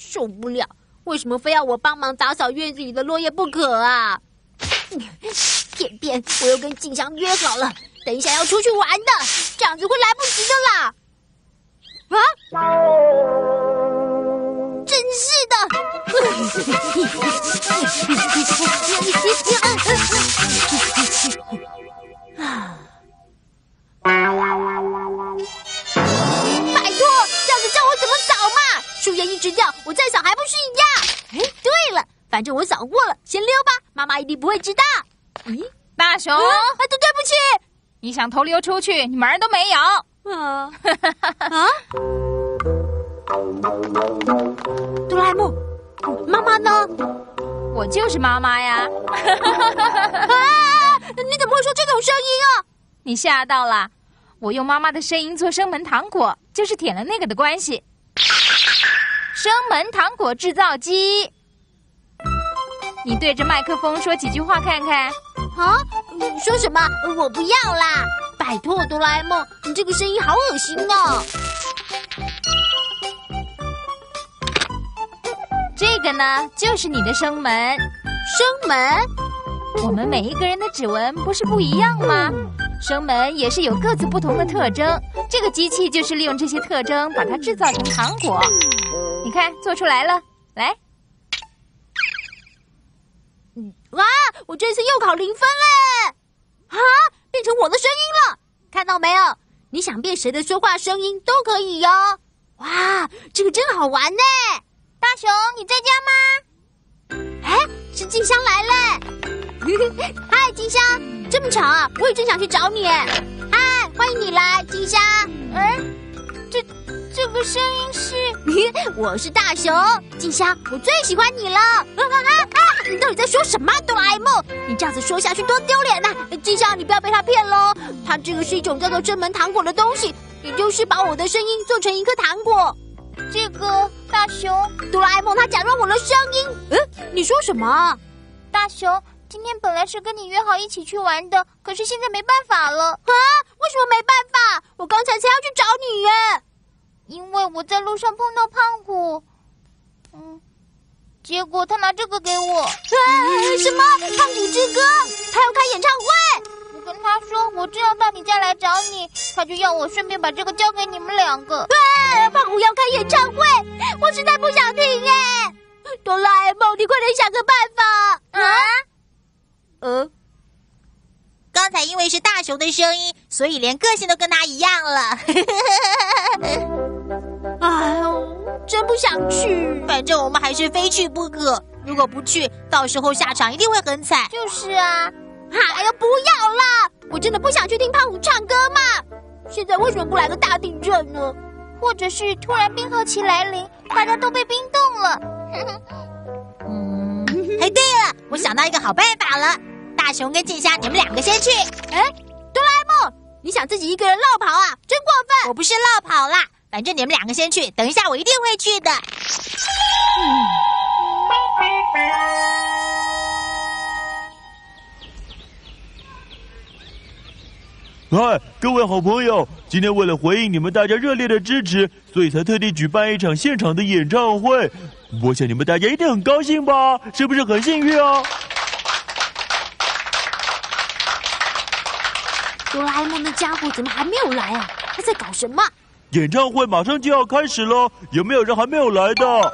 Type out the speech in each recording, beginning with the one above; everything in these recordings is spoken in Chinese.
受不了！为什么非要我帮忙打扫院子里的落叶不可啊？偏偏我又跟静香约好了，等一下要出去玩的，这样子会来不及的啦！啊！真是的！反正我扫过了，先溜吧，妈妈一定不会知道。咦，大熊，啊，对，对不起，你想偷溜出去，你门都没有。啊 啊！哆啦 A 梦，妈妈呢？我就是妈妈呀！啊！你怎么会说这种声音啊？你吓到了？我用妈妈的声音做生门糖果，就是舔了那个的关系。生门糖果制造机，你对着麦克风说几句话看看。啊？说什么？我不要啦！拜托，哆啦 A 梦，你这个声音好恶心哦。这个呢，就是你的声门。声门？我们每一个人的指纹不是不一样吗？声门也是有各自不同的特征。这个机器就是利用这些特征，把它制造成糖果。你看，做出来了，来。哇！我这次又考零分嘞！啊，变成我的声音了，看到没有？你想变谁的说话声音都可以哟。哇，这个真好玩呢！大熊，你在家吗？哎，是静香来了。嗨，静香，这么巧啊！我也正想去找你。嗨，欢迎你来，静香。哎，这这个声音是？我是大熊，静香，我最喜欢你了。啊啊啊！你到底在说什么，哆啦 A 梦？你这样子说下去多丢脸呐！静香，你不要被他骗喽。他这个是一种叫做真门糖果的东西，也就是把我的声音做成一颗糖果。这个大熊，哆啦 A 梦，他假装我的声音。嗯，你说什么？大熊，今天本来是跟你约好一起去玩的，可是现在没办法了。啊？为什么没办法？我刚才才要去找你耶。因为我在路上碰到胖虎，嗯，结果他拿这个给我。正要到你家来找你，他就要我顺便把这个交给你们两个。胖虎要开演唱会，我实在不想听耶。哆啦 A 梦，你快点想个办法啊！呃，刚才因为是大熊的声音，所以连个性都跟他一样了。哎呦，真不想去。反正我们还是非去不可。如果不去，到时候下场一定会很惨。就是啊，哎呀，不要啦！我真的不想去听胖虎唱歌嘛。现在为什么不来个大地震呢？或者是突然冰河期来临，大家都被冰冻了。嗯，哎，对了，我想到一个好办法了。大熊跟静香，你们两个先去。哎，哆啦 A 梦，你想自己一个人绕跑啊？真过分！我不是绕跑啦，反正你们两个先去，等一下我一定会去的。嗨，各位好朋友！今天为了回应你们大家热烈的支持，所以才特地举办一场现场的演唱会。我想你们大家一定很高兴吧？是不是很幸运啊？哆啦 A 梦的家伙怎么还没有来啊？他在搞什么？演唱会马上就要开始了，有没有人还没有来的？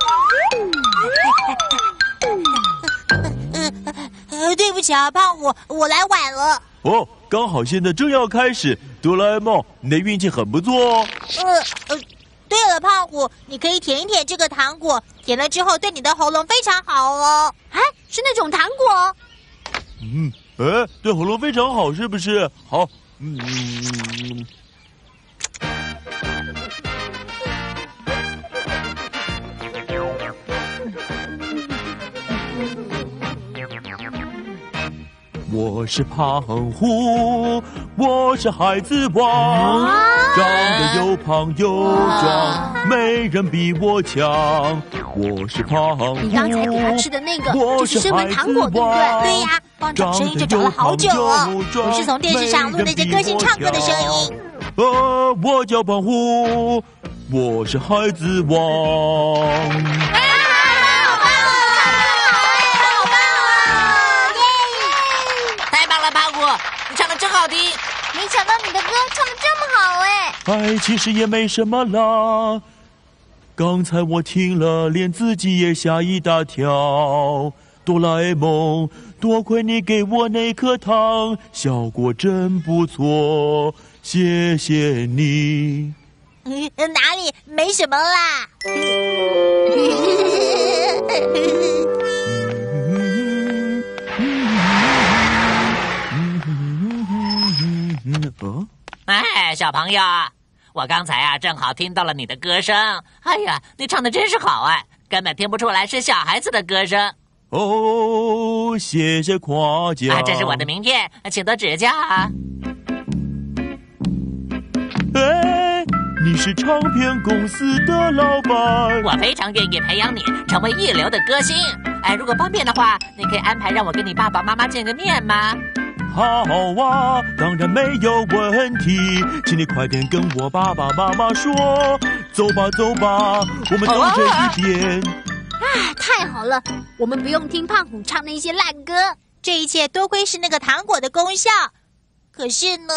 呃，对不起啊，胖虎，我来晚了。哦。刚好现在正要开始，哆啦 A 梦，你的运气很不错哦。呃呃，对了，胖虎，你可以舔一舔这个糖果，舔了之后对你的喉咙非常好哦。哎，是那种糖果？嗯，哎，对喉咙非常好，是不是？好，嗯。我是胖虎，我是孩子王，长得又胖又壮，没人比我强。我是胖虎，你刚才给他吃的那个就是生门糖果，对不对？对呀，光找声音就找了好久哦。我是从电视上录那些歌星唱歌的声音。呃，我叫胖虎，我是孩子王。没想到你的歌唱的这么好哎！哎，其实也没什么啦。刚才我听了，连自己也吓一大跳。哆啦 A 梦，多亏你给我那颗糖，效果真不错，谢谢你。嗯 哪里没什么啦？嗯，哎，小朋友，我刚才啊正好听到了你的歌声。哎呀，你唱的真是好哎，根本听不出来是小孩子的歌声。哦，谢谢夸奖。啊，这是我的名片，请多指教啊。哎，你是唱片公司的老板。我非常愿意培养你成为一流的歌星。哎，如果方便的话，你可以安排让我跟你爸爸妈妈见个面吗？好啊，当然没有问题，请你快点跟我爸爸妈妈说。走吧，走吧，我们走这一边。啊，太好了，我们不用听胖虎唱那些烂歌。这一切多亏是那个糖果的功效。可是呢，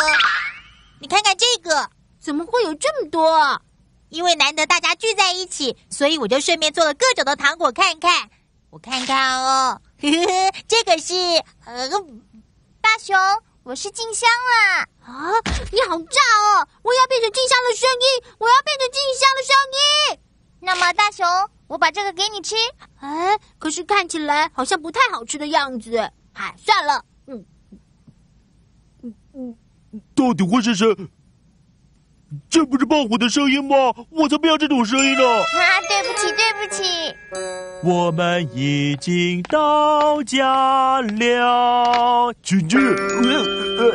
你看看这个，怎么会有这么多？因为难得大家聚在一起，所以我就顺便做了各种的糖果看看。我看看哦，呵呵，这个是呃。大熊，我是静香啦！啊，你好炸哦！我要变成静香的声音，我要变成静香的声音。那么，大熊，我把这个给你吃。哎，可是看起来好像不太好吃的样子。哎，算了。嗯嗯嗯，到底会是谁？这不是胖虎的声音吗？我才不要这种声音呢！啊，对不起，对不起。我们已经到家了，君君。呃呃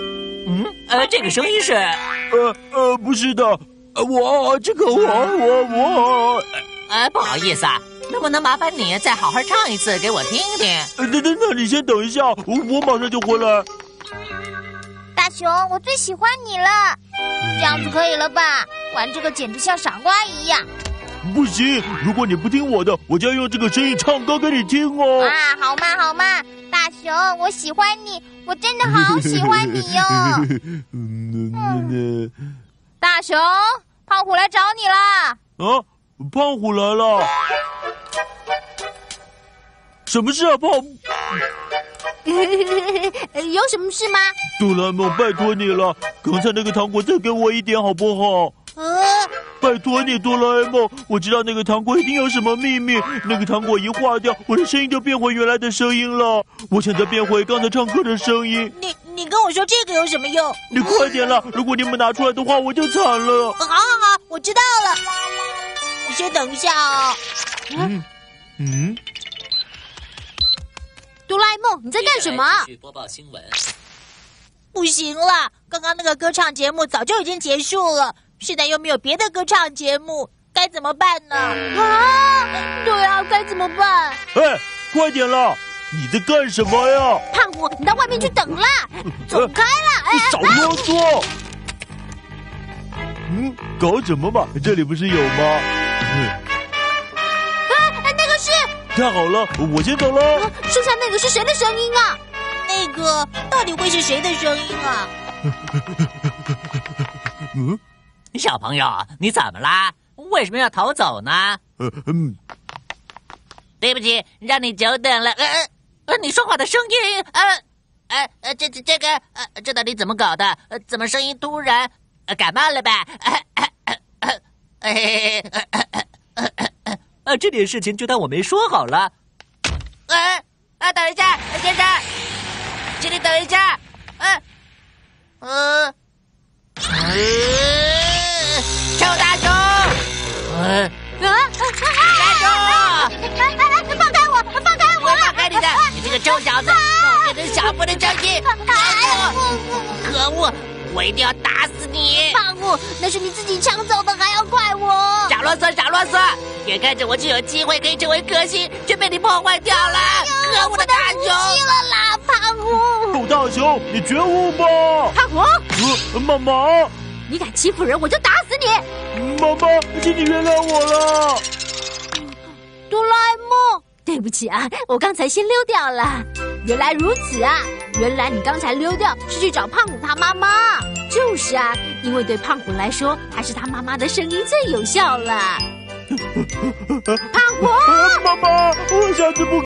嗯呃，这个声音是呃呃不是的，我这个我我我。呃，不好意思啊，能不能麻烦你再好好唱一次给我听听？那那那你先等一下，我我马上就回来。大熊，我最喜欢你了，这样子可以了吧？玩这个简直像傻瓜一样。不行，如果你不听我的，我就要用这个声音唱歌给你听哦。啊，好嘛好嘛，大熊，我喜欢你，我真的好喜欢你哟。嗯，大熊，胖虎来找你啦。啊，胖虎来了。什么事啊，胖？有什么事吗？哆啦 A 梦，拜托你了，刚才那个糖果再给我一点好不好？呃，拜托你，哆啦 A 梦，我知道那个糖果一定有什么秘密。那个糖果一化掉，我的声音就变回原来的声音了。我想再变回刚才唱歌的声音。你你跟我说这个有什么用？你快点了，如果你们拿出来的话，我就惨了。好好好，我知道了。你先等一下啊。嗯嗯。哆啦 A 梦，你在干什么？继续播报新闻。不行了，刚刚那个歌唱节目早就已经结束了，现在又没有别的歌唱节目，该怎么办呢？啊，对啊，该怎么办？哎，快点啦，你在干什么呀？胖虎，你到外面去等啦，走开了！你少啰嗦。嗯，搞什么嘛？这里不是有吗？嗯。太好了，我先走了。剩下那个是谁的声音啊？那个到底会是谁的声音啊？嗯，小朋友，你怎么啦？为什么要逃走呢？嗯，对不起，让你久等了。呃呃，你说话的声音，呃呃呃，这这这个，呃，这到底怎么搞的？呃，怎么声音突然感冒了吧？啊，这点事情就当我没说好了。哎，啊，等一下，先生，请你等一下。嗯，嗯，臭大熊，嗯，啊，大熊，放开我，放开我，我放开你的，你这个臭小子，让我变成小夫的声音，可恶！我一定要打死你！胖虎，那是你自己抢走的，还要怪我？傻啰嗦，傻啰嗦！眼看着我就有机会可以成为歌星，却被你破坏掉了！可恶的大熊！了啦，胖虎！臭大熊，你觉悟吧！胖虎，呃，妈妈，你敢欺负人，我就打死你！妈妈，请你原谅我了。哆啦 A 梦，对不起啊，我刚才先溜掉了。原来如此啊！原来你刚才溜掉是去找胖虎他妈妈。就是啊，因为对胖虎来说，还是他妈妈的声音最有效了。胖虎，妈妈，我下次不。